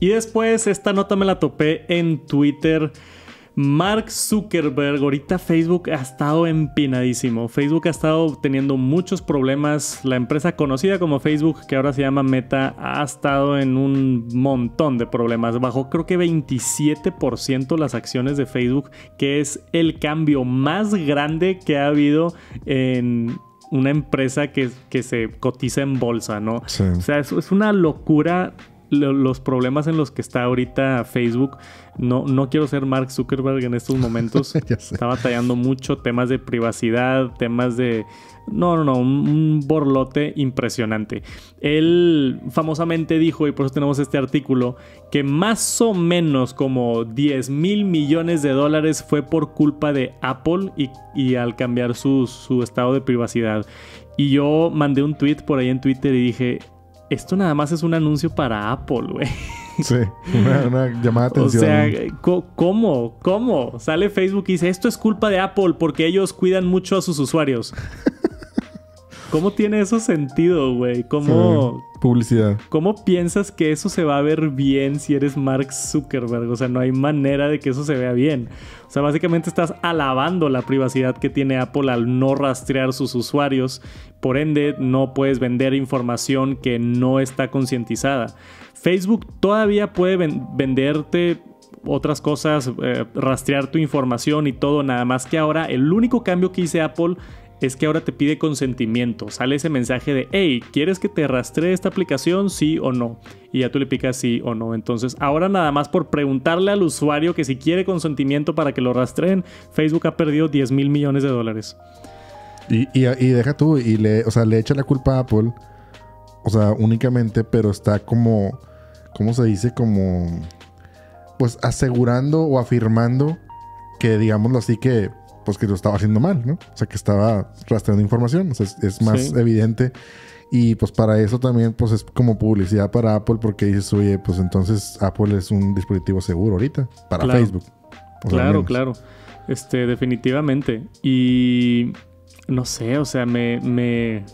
Y después esta nota me la topé en Twitter. Mark Zuckerberg, ahorita Facebook ha estado empinadísimo. Facebook ha estado teniendo muchos problemas. La empresa conocida como Facebook, que ahora se llama Meta, ha estado en un montón de problemas. Bajó creo que 27% las acciones de Facebook, que es el cambio más grande que ha habido en una empresa que, que se cotiza en bolsa, ¿no? O sea, es, es una locura los problemas en los que está ahorita Facebook. No, no quiero ser Mark Zuckerberg en estos momentos. está batallando mucho temas de privacidad, temas de... No, no, no, un, borlote impresionante. Él famosamente dijo, y por eso tenemos este artículo, que más o menos como 10 mil millones de dólares fue por culpa de Apple y, al cambiar su, su estado de privacidad. Y yo mandé un tweet por ahí en Twitter y dije, esto nada más es un anuncio para Apple, güey. Sí, una, llamada de atención. O sea, ¿cómo? ¿Cómo? Sale Facebook y dice, esto es culpa de Apple porque ellos cuidan mucho a sus usuarios. ¿Cómo tiene eso sentido, güey? ¿Cómo... publicidad. ¿Cómo piensas que eso se va a ver bien si eres Mark Zuckerberg? O sea, no hay manera de que eso se vea bien. O sea, básicamente estás alabando la privacidad que tiene Apple al no rastrear sus usuarios. Por ende, no puedes vender información que no está concientizada. Facebook todavía puede venderte otras cosas, eh, rastrear tu información y todo, nada más que ahora el único cambio que hice Apple es que ahora te pide consentimiento. Sale ese mensaje de, hey, ¿quieres que te rastree esta aplicación? Sí o no. Y ya tú le picas sí o no. Entonces, ahora nada más por preguntarle al usuario que si quiere consentimiento para que lo rastreen, Facebook ha perdido 10 mil millones de dólares. Y, deja tú, y le, o sea, le echa la culpa a Apple, o sea, únicamente, pero está como, ¿cómo se dice? Como, pues asegurando o afirmando que, digámoslo así, que pues que lo estaba haciendo mal, ¿no? O sea, que estaba rastreando información, o sea, es, más evidente. Y pues para eso también pues es como publicidad para Apple porque dices, oye, pues entonces Apple es un dispositivo seguro ahorita para Facebook. Claro, claro. Este, definitivamente. Y no sé, o sea, me, me,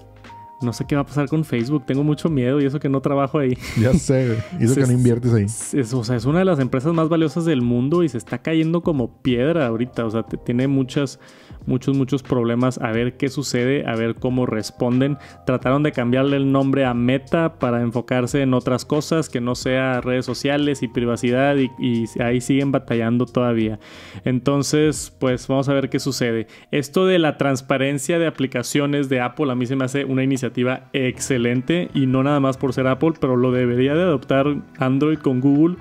no sé qué va a pasar con Facebook. Tengo mucho miedo y eso que no trabajo ahí. Ya sé, y eso que no inviertes ahí. Es, o sea, es una de las empresas más valiosas del mundo y se está cayendo como piedra ahorita. O sea, tiene muchas muchos, muchos problemas. A ver qué sucede, a ver cómo responden. Trataron de cambiarle el nombre a Meta para enfocarse en otras cosas que no sea redes sociales y privacidad y, ahí siguen batallando todavía. Entonces, pues vamos a ver qué sucede. Esto de la transparencia de aplicaciones de Apple a mí se me hace una iniciativa excelente y no nada más por ser Apple, pero lo debería de adoptar Android con Google.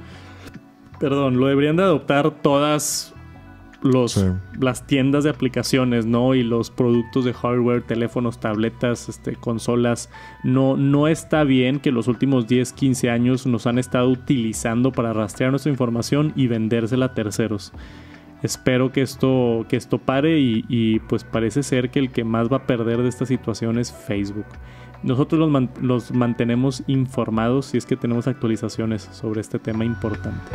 Perdón, lo deberían de adoptar todas los, las tiendas de aplicaciones, ¿no? Y los productos de hardware, teléfonos, tabletas, este, consolas. No, no está bien que los últimos 10, 15 años nos han estado utilizando para rastrear nuestra información y vendérsela a terceros. Espero que esto, que esto pare y, y pues parece ser que el que más va a perder de esta situación es Facebook. Nosotros los, los mantenemos informados si es que tenemos actualizaciones sobre este tema importante.